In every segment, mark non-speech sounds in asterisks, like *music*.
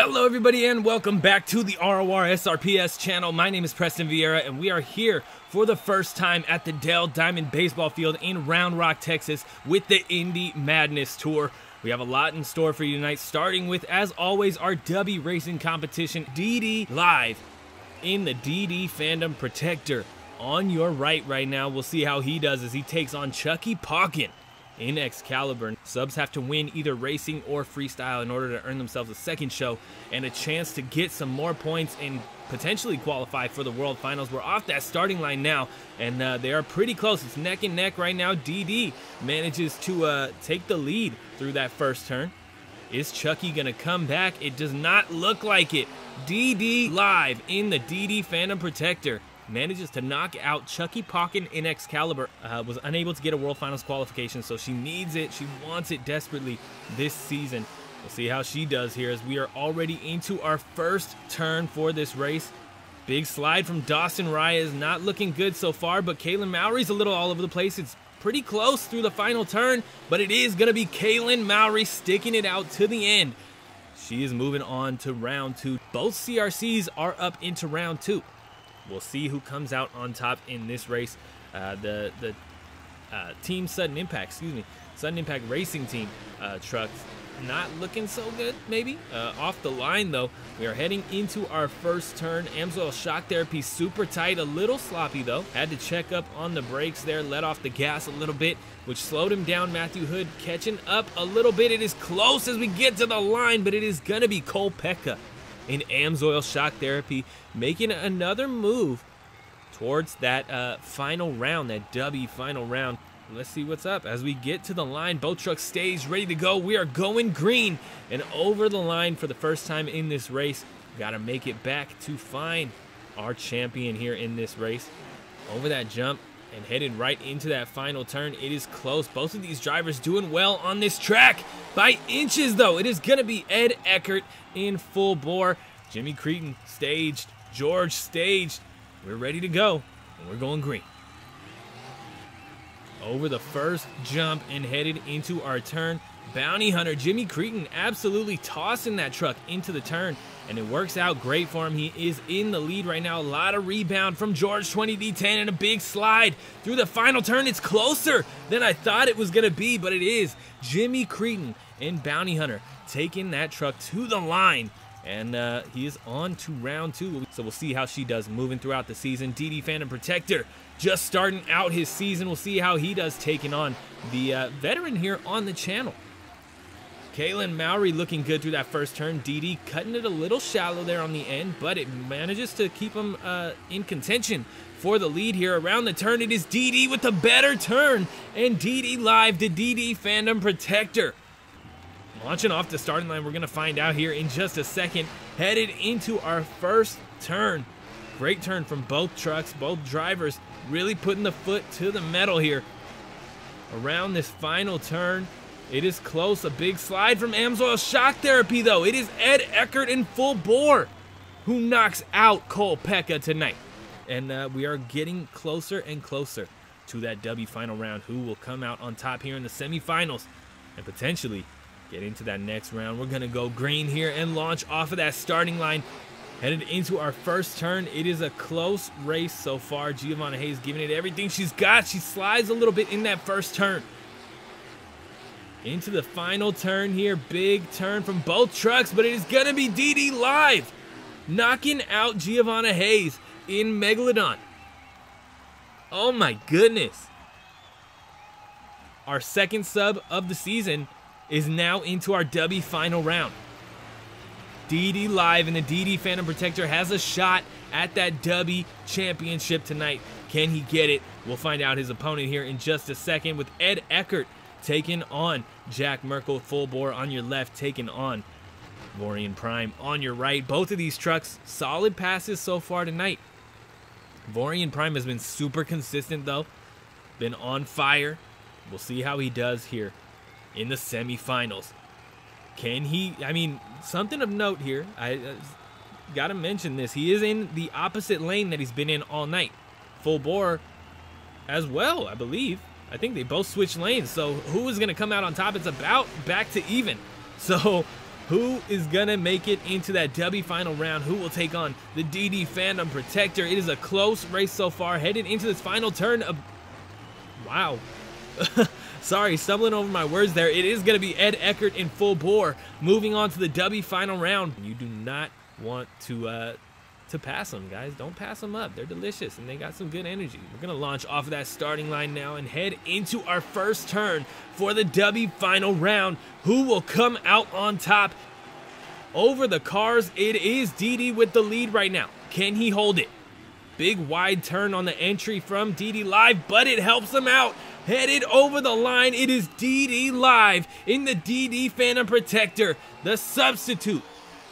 Hello everybody and welcome back to the ROR SRPS channel. My name is Preston Vieira and we are here for the first time at the Dell Diamond Baseball Field in Round Rock, Texas with the Indy Madness Tour. We have a lot in store for you tonight, starting with, as always, our Dubby Racing competition, DD Live in the DD Fandom Protector. On your right right now, we'll see how he does as he takes on Chuckie Pauken in Excaliber. Subs have to win either racing or freestyle in order to earn themselves a second show and a chance to get some more points and potentially qualify for the World Finals. We're off that starting line now, and uh, they are pretty close. It's neck and neck right now. DD manages to uh, take the lead through that first turn. Is Chuckie going to come back? It does not look like it. DD live in the DD Fandom Protector manages to knock out Chuckie Pauken in Excaliber. Uh, was unable to get a World Finals qualification, so she needs it. She wants it desperately this season. We'll see how she does here as we are already into our first turn for this race. Big slide from Dawson Raya is not looking good so far, but Kaylyn Mowry's a little all over the place. It's pretty close through the final turn, but it is going to be Kaylyn Mowry sticking it out to the end. She is moving on to round two. Both CRCs are up into round two. We'll see who comes out on top in this race. Uh, the the uh, Team Sudden Impact, excuse me, Sudden Impact Racing Team uh, trucks not looking so good, maybe. Uh, off the line, though, we are heading into our first turn. Amsoil Shock Therapy super tight, a little sloppy, though. Had to check up on the brakes there, let off the gas a little bit, which slowed him down. Matthew Hood catching up a little bit. It is close as we get to the line, but it is going to be Kole Pecka in Amsoil Shock Therapy, making another move towards that uh, final round, that W final round. Let's see what's up. As we get to the line, both trucks stays ready to go. We are going green and over the line for the first time in this race. Got to make it back to find our champion here in this race. Over that jump and headed right into that final turn. It is close. Both of these drivers doing well on this track by inches, though. It is going to be Ed Eckert in Fullboar. Jimmy Creten staged. George staged. We're ready to go, and we're going green over the first jump and headed into our turn. Bounty Hunter Jimmy Creten absolutely tossing that truck into the turn, and it works out great for him. He is in the lead right now. A lot of rebound from George 20D10 and a big slide through the final turn. It's closer than I thought it was going to be, but it is. Jimmy Creten and Bounty Hunter taking that truck to the line. And uh, he is on to round two. So we'll see how she does moving throughout the season. DD Fandom Protector just starting out his season. We'll see how he does taking on the uh, veteran here on the channel. Kaylyn Mowry looking good through that first turn. DD cutting it a little shallow there on the end, but it manages to keep him uh, in contention for the lead here. Around the turn, it is DD with the better turn. And DD live to DD Fandom Protector. Launching off the starting line, we're going to find out here in just a second. Headed into our first turn. Great turn from both trucks, both drivers really putting the foot to the metal here. Around this final turn, it is close. A big slide from Amsoil Shock Therapy, though. It is Ed Eckert in Fullboar who knocks out Kole Pecka tonight. And uh, we are getting closer and closer to that W final round. Who will come out on top here in the semifinals and potentially get into that next round? We're going to go green here and launch off of that starting line Headed into our first turn. It is a close race so far. Giovanna Hayes giving it everything she's got. She slides a little bit in that first turn. Into the final turn here. Big turn from both trucks, but it is going to be DD Live. Knocking out Giovanna Hayes in Megalodon. Oh my goodness. Our second sub of the season is now into our W final round. DD Live and the DD Fandom Protector has a shot at that W championship tonight. Can he get it? We'll find out his opponent here in just a second with Ed Eckert taking on Jack Merkle full bore on your left, taking on Vorian Prime on your right. Both of these trucks, solid passes so far tonight. Vorian Prime has been super consistent though, been on fire. We'll see how he does here in the semifinals. Can he? I mean, something of note here. I uh, got to mention this. He is in the opposite lane that he's been in all night. Fullboar as well, I believe. I think they both switched lanes. So who is going to come out on top? It's about back to even. *laughs* So Who is going to make it into that W final round? Who will take on the DD Fandom Protector? It is a close race so far, headed into this final turn of... Wow. *laughs* Sorry, stumbling over my words there. It is going to be Ed Eckert in Fullboar, moving on to the W final round. You do not want to uh, to pass them, guys. Don't pass them up. They're delicious and they got some good energy. We're going to launch off of that starting line now and head into our first turn for the W final round. Who will come out on top? Over the cars, it is DD with the lead right now. Can he hold it? Big wide turn on the entry from DD Live, but it helps him out. Headed over the line, it is DD Live in the DD Fandom Protector, the substitute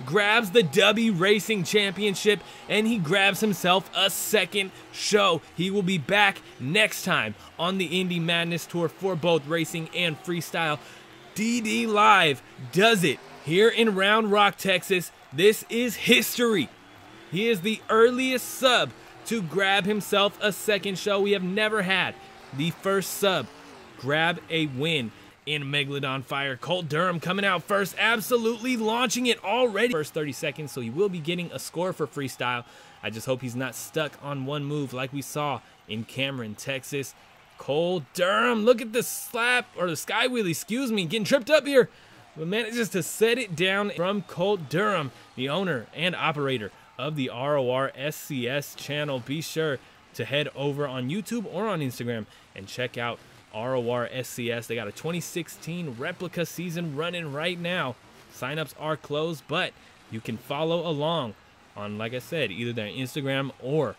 grabs the W Racing Championship, and he grabs himself a second show. He will be back next time on the Indy Madness Tour for both racing and freestyle. DD Live does it here in Round Rock, Texas. This is history. He is the earliest sub to grab himself a second show. We have never had the first sub grab a win in Megalodon Fire. Colt Durham coming out first, absolutely launching it already. First 30 seconds, so he will be getting a score for freestyle. I just hope he's not stuck on one move like we saw in Cameron, Texas. Colt Durham, look at the slap, or the sky wheelie, excuse me, getting tripped up here. But manages to set it down from Colt Durham, the owner and operator of the ROR SCS channel. Be sure to head over on YouTube or on Instagram and check out ROR SCS. They got a 2016 replica season running right now. Signups are closed, but you can follow along on, like I said, either their Instagram or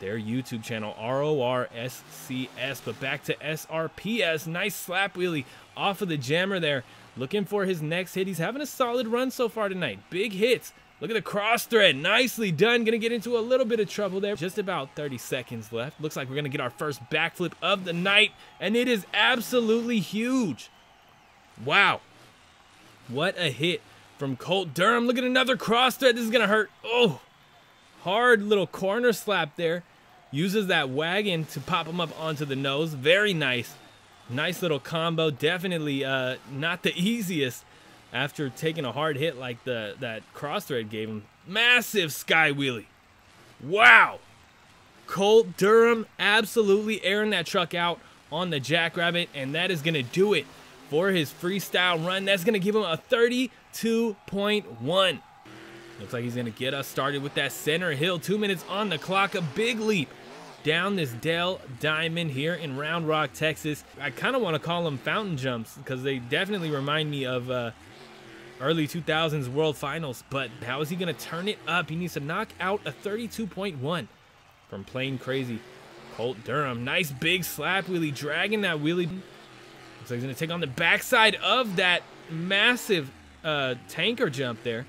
their YouTube channel, ROR SCS. But back to SRPS. Nice slap wheelie off of the jammer there. Looking for his next hit. He's having a solid run so far tonight. Big hits Look at the cross thread. Nicely done. Gonna get into a little bit of trouble there. Just about 30 seconds left. Looks like we're gonna get our first backflip of the night, and it is absolutely huge. Wow. What a hit from Colt Durham. Look at another cross thread. This is gonna hurt. Oh, hard little corner slap there. Uses that wagon to pop him up onto the nose. Very nice. Nice little combo. Definitely uh, not the easiest after taking a hard hit like the that crossthread gave him. Massive sky wheelie. Wow. Colt Durham absolutely airing that truck out on the Jackrabbit, and that is going to do it for his freestyle run. That's going to give him a 32.1. Looks like he's going to get us started with that center hill. Two minutes on the clock. A big leap down this Dell Diamond here in Round Rock, Texas. I kind of want to call them fountain jumps because they definitely remind me of uh, early 2000s World Finals, but how is he going to turn it up? He needs to knock out a 32.1 from Plane Krazy. Colt Durham, nice big slap wheelie, dragging that wheelie. Looks like he's going to take on the backside of that massive uh, tanker jump there.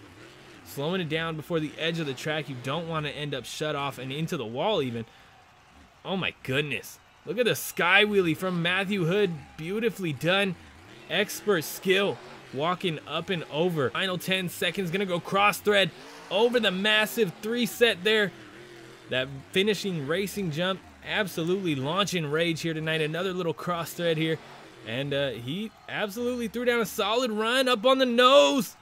Slowing it down before the edge of the track. You don't want to end up shut off and into the wall even. Oh my goodness. Look at the sky wheelie from Matthew Hood. Beautifully done. Expert skill walking up and over. Final 10 seconds, gonna go cross thread over the massive three set there. That finishing racing jump, absolutely launching rage here tonight. Another little cross thread here. And uh, he absolutely threw down a solid run up on the nose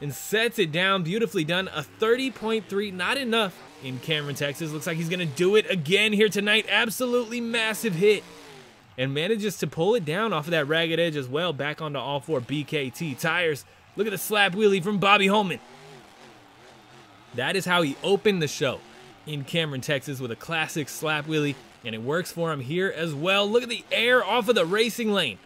and sets it down. Beautifully done. A 30.3, not enough in Cameron, Texas. Looks like he's going to do it again here tonight. Absolutely massive hit and manages to pull it down off of that ragged edge as well, back onto all four BKT tires. Look at the slap wheelie from Bobby Holman. That is how he opened the show in Cameron, Texas with a classic slap wheelie, and it works for him here as well. Look at the air off of the racing lane.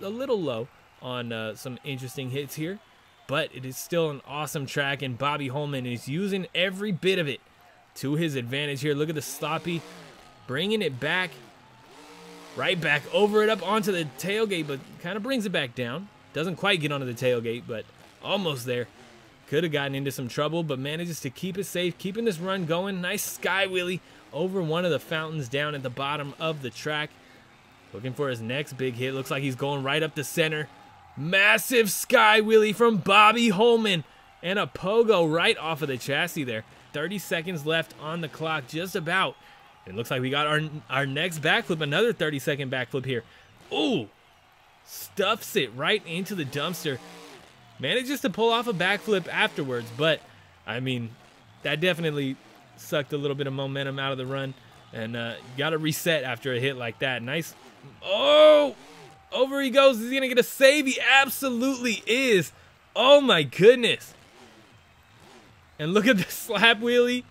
A little low on uh, some interesting hits here, but it is still an awesome track, and Bobby Holman is using every bit of it to his advantage here. Look at the sloppy, bringing it back Right back over it up onto the tailgate, but kind of brings it back down. Doesn't quite get onto the tailgate, but almost there. Could have gotten into some trouble, but manages to keep it safe, keeping this run going. Nice sky wheelie over one of the fountains down at the bottom of the track. Looking for his next big hit. Looks like he's going right up the center. Massive sky wheelie from Bobby Holman. And a pogo right off of the chassis there. 30 seconds left on the clock, just about. It looks like we got our our next backflip, another 30 second backflip here. Ooh, stuffs it right into the dumpster. Manages to pull off a backflip afterwards, but I mean, that definitely sucked a little bit of momentum out of the run. And uh, got to reset after a hit like that. Nice. Oh! Over he goes. Is he going to get a save? He absolutely is. Oh my goodness. And look at the *laughs* slap wheelie.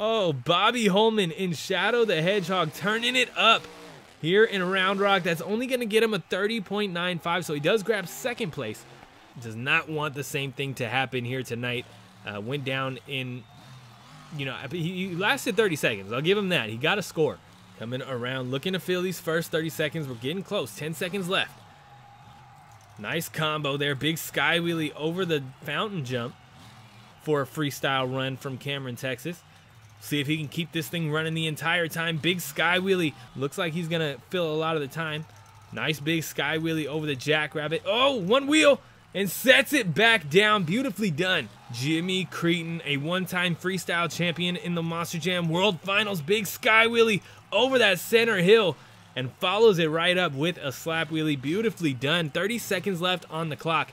Oh, Bobby Holman in Shadow the Hedgehog turning it up here in Round Rock. That's only going to get him a 30.95, so he does grab second place. Does not want the same thing to happen here tonight. Uh, went down in, you know, he, he lasted 30 seconds. I'll give him that. He got a score. Coming around, looking to fill these first 30 seconds. We're getting close. 10 seconds left. Nice combo there. Big sky wheelie over the fountain jump for a freestyle run from Cameron, Texas. See if he can keep this thing running the entire time. Big sky wheelie. Looks like he's going to fill a lot of the time. Nice big sky wheelie over the jackrabbit. Oh, one wheel and sets it back down. Beautifully done. Jimmy Creten, a one-time freestyle champion in the Monster Jam World Finals. Big sky wheelie over that center hill and follows it right up with a slap wheelie. Beautifully done. 30 seconds left on the clock.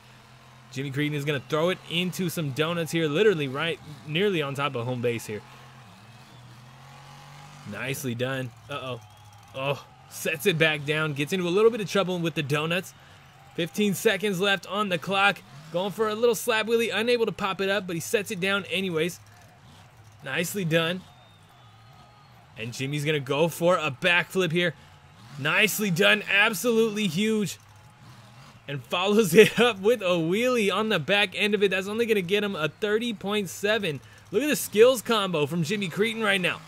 Jimmy Creten is going to throw it into some donuts here, literally right nearly on top of home base here. Nicely done. Uh-oh. Oh, sets it back down. Gets into a little bit of trouble with the donuts. 15 seconds left on the clock. Going for a little slap wheelie. Unable to pop it up, but he sets it down anyways. Nicely done. And Jimmy's going to go for a backflip here. Nicely done. Absolutely huge. And follows *laughs* it up with a wheelie on the back end of it. That's only going to get him a 30.7. Look at the skills combo from Jimmy Creten right now.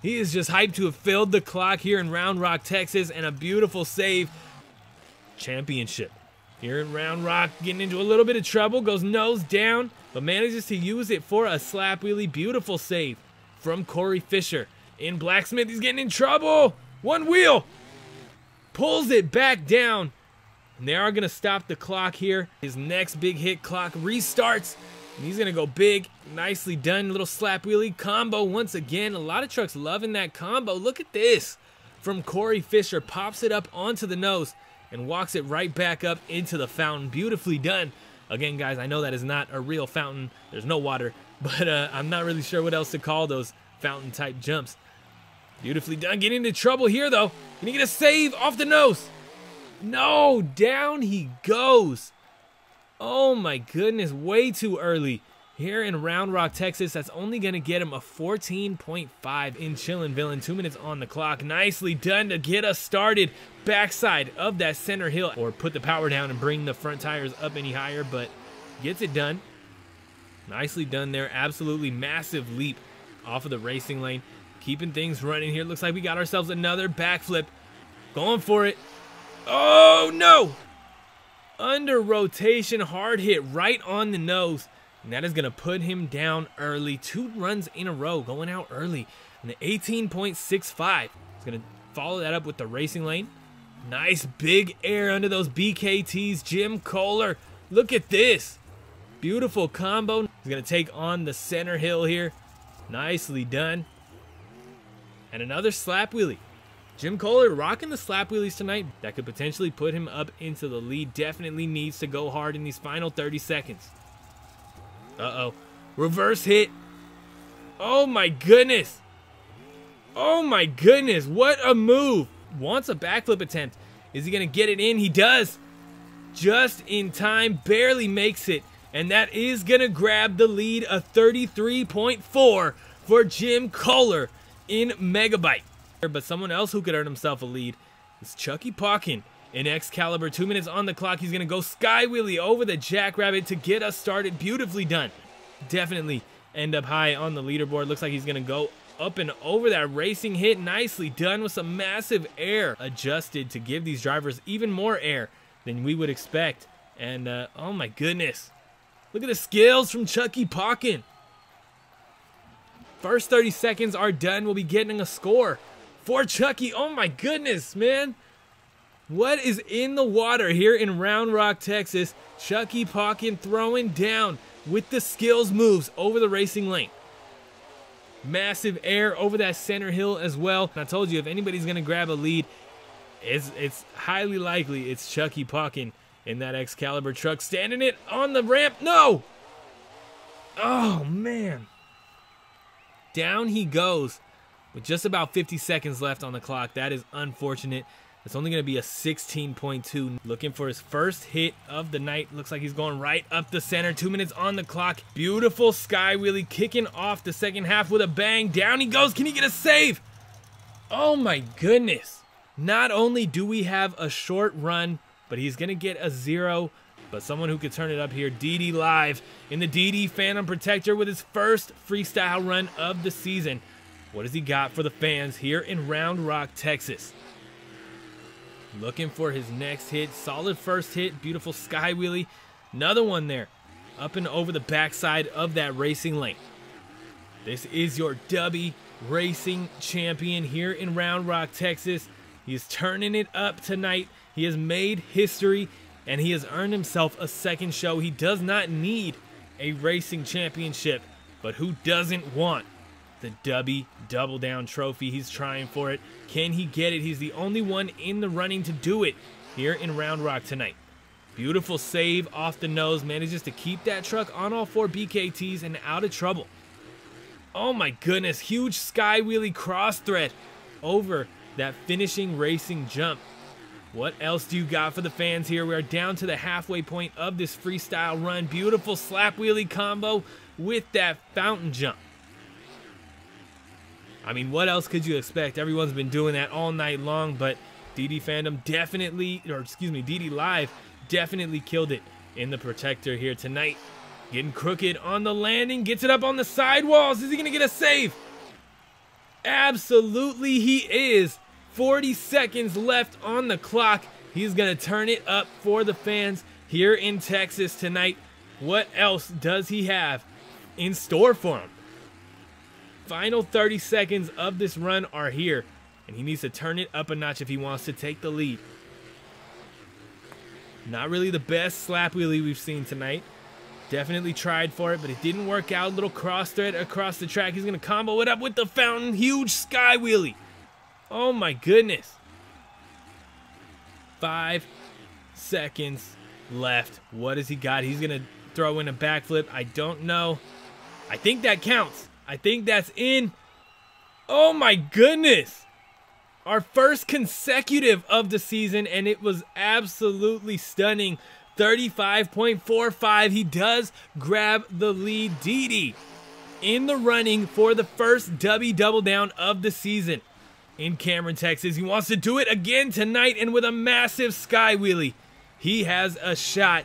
He is just hyped to have filled the clock here in Round Rock, Texas, and a beautiful save. Championship. Here in Round Rock, getting into a little bit of trouble, goes nose down, but manages to use it for a slap wheelie. Beautiful save from Corey Fisher. In Blacksmith, he's getting in trouble. One wheel. Pulls it back down. And they are going to stop the clock here. His next big hit clock restarts. And he's to go big. Nicely done. Little slap wheelie combo once again. A lot of trucks loving that combo. Look at this from Corey Fisher. Pops it up onto the nose and walks it right back up into the fountain. Beautifully done. Again, guys, I know that is not a real fountain. There's no water, *laughs* but uh, I'm not really sure what else to call those fountain type jumps. Beautifully done. Getting into trouble here, though. Can he get a save off the nose? No, down he goes. Oh my goodness, way too early. Here in Round Rock, Texas, that's only going to get him a 14.5 in Chillin' Villain. Two minutes on the clock. Nicely done to get us started. Backside of that center hill. Or put the power down and bring the front tires up any higher, but gets it done. Nicely done there. Absolutely massive leap off of the racing lane. Keeping things running here. Looks like we got ourselves another backflip. Going for it. Oh, no! Under rotation, hard hit right on the nose. And that is going to put him down early. Two runs in a row going out early. And the 18.65 is going to follow that up with the racing lane. Nice big air under those BKTs. Jim Koehler. Look at this. Beautiful combo. He's going to take on the center hill here. Nicely done. And another slap wheelie. Jim Koehler rocking the slap wheelies tonight. That could potentially put him up into the lead. Definitely needs to go hard in these final 30 seconds. Uh-oh. Reverse hit. Oh my goodness. Oh my goodness. What a move. Wants a backflip attempt. Is he going to get it in? He does. Just in time. Barely makes it. And that is going to grab the lead. A 33.4 for Jim Koehler in Mega Bite. But someone else who could earn himself a lead is Chuckie Pauken. In Excaliber, two minutes on the clock, he's going to go Sky Wheelie over the Jackrabbit to get us started. Beautifully done. Definitely end up high on the leaderboard. Looks like he's going to go up and over that racing hit. Nicely done with some massive air adjusted to give these drivers even more air than we would expect. And, uh, oh my goodness. Look at the skills from Chuckie Pauken. First 30 seconds are done. We'll be getting a score for Chuckie. Oh my goodness, man. What is in the water here in Round Rock, Texas? Chuckie Pauken throwing down with the skills moves over the racing lane. Massive air over that center hill as well. I told you, if anybody's going to grab a lead, it's, it's highly likely it's Chuckie Pauken in that Excaliber truck, standing it on the ramp. No! Oh, man. Down he goes with just about 50 seconds left on the clock. That is unfortunate. It's only going to be a 16.2. Looking for his first hit of the night. Looks like he's going right up the center. Two minutes on the clock. Beautiful sky wheelie kicking off the second half with a bang. Down he goes. Can he get a save? Oh my goodness. Not only do we have a short run, but he's going to get a zero. But someone who could turn it up here, DD Live in the DD Fandom Protector with his first freestyle run of the season. What has he got for the fans here in Round Rock, Texas? Looking for his next hit. Solid first hit. Beautiful sky wheelie. Another one there. Up and over the backside of that racing lane. This is your Dubby Racing Champion here in Round Rock, Texas. He is turning it up tonight. He has made history and he has earned himself a second show. He does not need a racing championship, but who doesn't want the Dubby Double Down Trophy. He's trying for it. Can he get it? He's the only one in the running to do it here in Round Rock tonight. Beautiful save off the nose. Manages to keep that truck on all four BKTs and out of trouble. Oh my goodness. Huge sky wheelie cross thread over that finishing racing jump. What else do you got for the fans here? We are down to the halfway point of this freestyle run. Beautiful slap wheelie combo with that fountain jump. I mean, what else could you expect? Everyone's been doing that all night long, but DD Fandom definitely, or excuse me, DD Live definitely killed it in the Protector here tonight. Getting crooked on the landing, gets it up on the sidewalls. Is he going to get a save? Absolutely he is. 40 seconds left on the clock. He's going to turn it up for the fans here in Texas tonight. What else does he have in store for him? Final 30 seconds of this run are here, and he needs to turn it up a notch if he wants to take the lead. Not really the best slap wheelie we've seen tonight. Definitely tried for it, but it didn't work out. Little cross thread across the track. He's going to combo it up with the fountain. Huge sky wheelie. Oh my goodness. Five seconds left. What has he got? He's going to throw in a backflip. I don't know. I think that counts. I think that's in. Oh my goodness. Our first consecutive of the season, and it was absolutely stunning. 35.45. He does grab the lead. DD in the running for the first W double down of the season in Cameron, Texas. He wants to do it again tonight, and with a massive sky wheelie, he has a shot.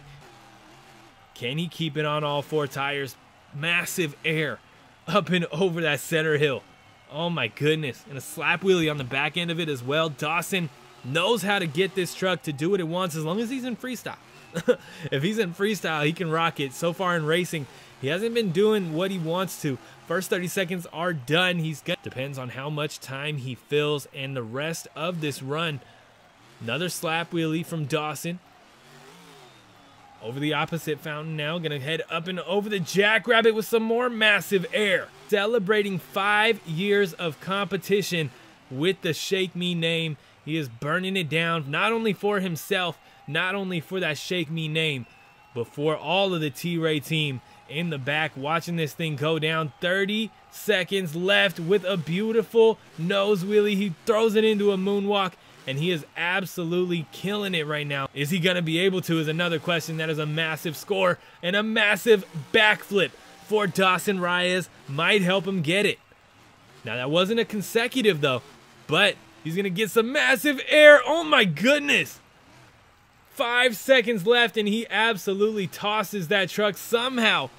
Can he keep it on all four tires? Massive air up and over that center hill. Oh my goodness. And a slap wheelie on the back end of it as well. Dawson knows how to get this truck to do what it wants as long as he's in freestyle. *laughs* if he's in freestyle, he can rock it. So far in racing, he hasn't been doing what he wants to. First 30 seconds are done. He's got depends on how much time he fills and the rest of this run. Another slap wheelie from Dawson. Over the opposite fountain now, gonna head up and over the Jackrabbit with some more massive air. Celebrating five years of competition with the Shake Me name. He is burning it down, not only for himself, not only for that Shake Me name, but for all of the T-Ray team in the back watching this thing go down. 30 seconds left with a beautiful nose wheelie. He throws it into a moonwalk and he is absolutely killing it right now. Is he going to be able to is another question. That is a massive score and a massive backflip for Dawson Rayas might help him get it. Now that wasn't a consecutive though, but he's going to get some massive air. Oh my goodness. Five seconds left and he absolutely tosses that truck somehow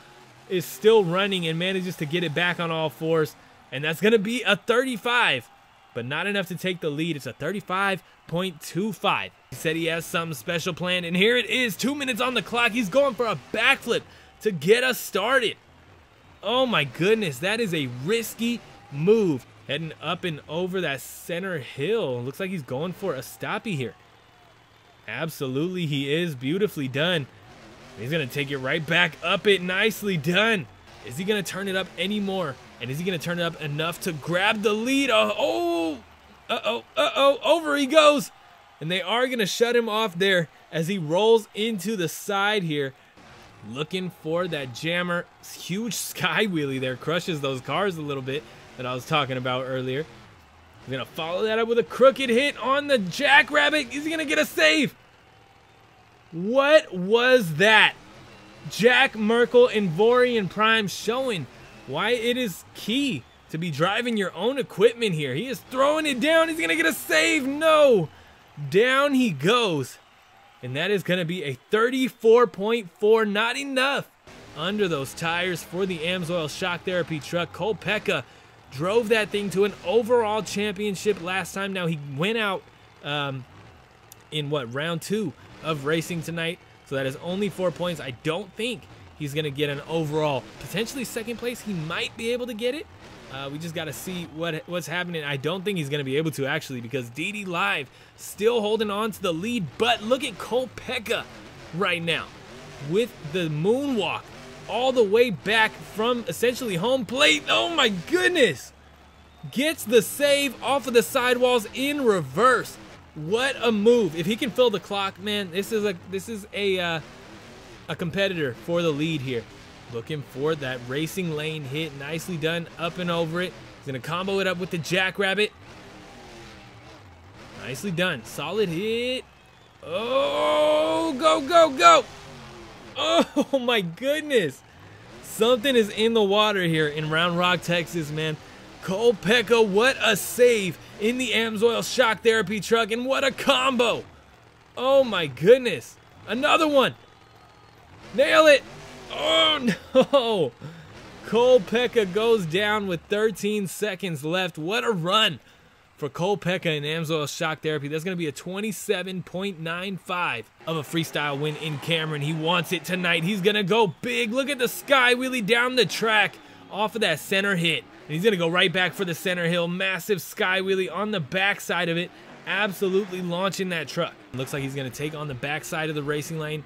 is still running and manages to get it back on all fours. And that's going to be a 35 but not enough to take the lead. It's a 35.25. He said he has something special planned, and here it is. Two minutes on the clock. He's going for a backflip to get us started. Oh my goodness, that is a risky move. Heading up and over that center hill. Looks like he's going for a stoppie here. Absolutely, he is beautifully done. He's going to take it right back up it. Nicely done. Is he going to turn it up anymore? And is he going to turn it up enough to grab the lead? Oh, oh uh-oh, uh-oh, over he goes. And they are going to shut him off there as he rolls into the side here. Looking for that jammer. Huge *laughs* sky wheelie there. Crushes those cars a little bit that I was talking about earlier. He's going to follow that up with a crooked hit on the Jackrabbit. Is he going to get a save? What was that? Jack Merkle and Vorian Prime showing why it is key to be driving your own equipment here. He is throwing it down. He's going to get a save. No. Down he goes. And that is going to be a 34.4. Not enough under those tires for the Amsoil Shock Therapy truck. Kole Pecka drove that thing to an overall championship last time. Now he went out um, in what round two of racing tonight, so that is only four points. I don't think he's gonna get an overall potentially second place. He might be able to get it. Uh, we just got to see what what's happening. I don't think he's going to be able to actually because DD Live still holding on to the lead. But look at Kole Pecka right now with the moonwalk all the way back from essentially home plate. Oh my goodness. Gets the save off of the sidewalls in reverse. What a move. If he can fill the clock, man, this is a this is a uh, a competitor for the lead here. Looking for that racing lane hit. Nicely done up and over it. He's going to combo it up with the Jackrabbit. Nicely done. Solid hit. Oh, go, go, go. Oh, *laughs* my goodness. Something is in the water here in Round Rock, Texas, man. Kole Pecka, what a save in the Amsoil Shock Therapy truck, and what a combo. Oh, my goodness. Another one. Nail it. Oh, no. Kole Pecka goes down with 13 seconds left. What a run for Kole Pecka and Amsoil Shock Therapy. That's going to be a 27.95 of a freestyle win in Cameron. He wants it tonight. He's going to go big. Look at the sky wheelie down the track off of that center hit. And he's going to go right back for the center hill. Massive sky wheelie on the backside of it. Absolutely launching that truck. Looks like he's going to take on the backside of the racing lane.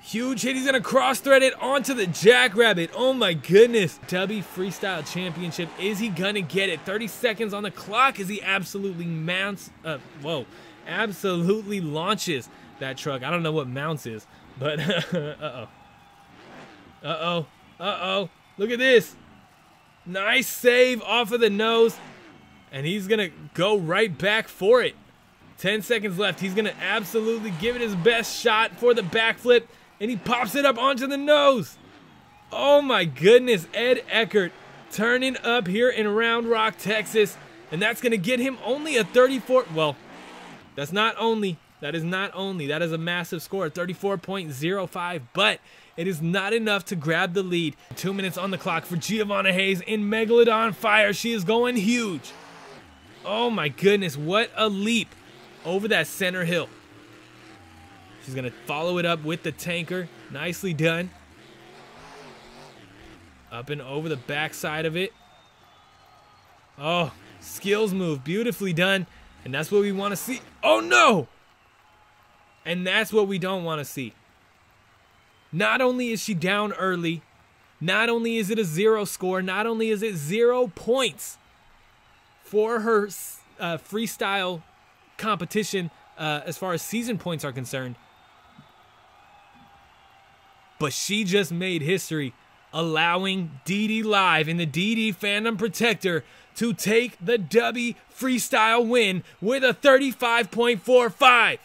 Huge hit. He's going to cross thread it onto the Jackrabbit. Oh my goodness. Dubby Freestyle Championship. Is he going to get it? 30 seconds on the clock as he absolutely mounts. Uh, whoa. Absolutely launches that truck. I don't know what mounts is, but *laughs* uh-oh. Uh-oh. Uh-oh. Look at this. Nice save off of the nose. And he's going to go right back for it. 10 seconds left. He's going to absolutely give it his best shot for the backflip and he pops it up onto the nose. Oh my goodness, Ed Eckert turning up here in Round Rock, Texas, and that's going to get him only a 34. Well, that's not only, that is not only, that is a massive score, 34.05, but it is not enough to grab the lead. Two minutes on the clock for Giovanna Hayes in Megalodon Fire. She is going huge. Oh my goodness, what a leap over that center hill. She's going to follow it up with the tanker. Nicely done. Up and over the backside of it. Oh, skills move. Beautifully done. And that's what we want to see. Oh, no! And that's what we don't want to see. Not only is she down early, not only is it a zero score, not only is it zero points for her uh, freestyle competition uh, as far as season points are concerned, but she just made history, allowing DD Live and the DD Fandom Protector to take the W freestyle win with a 35.45.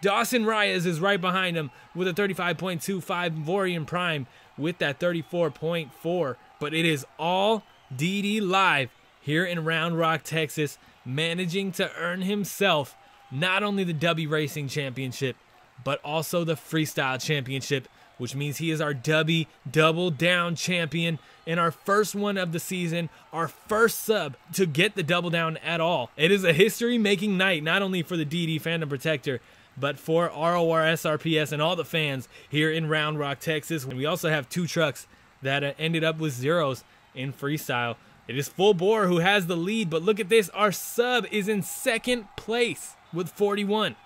Dawson Rayas is right behind him with a 35.25. Vorian Prime with that 34.4. But it is all DD Live here in Round Rock, Texas, managing to earn himself not only the W Racing Championship, but also the Freestyle Championship which means he is our Dubby Double Down champion in our first one of the season, our first sub to get the double down at all. It is a history making night, not only for the DD Fandom Protector, but for ROR SRPS and all the fans here in Round Rock, Texas. And we also have two trucks that uh, ended up with zeros in freestyle. It is Fullboar who has the lead, but look at this. Our sub is in second place with 41.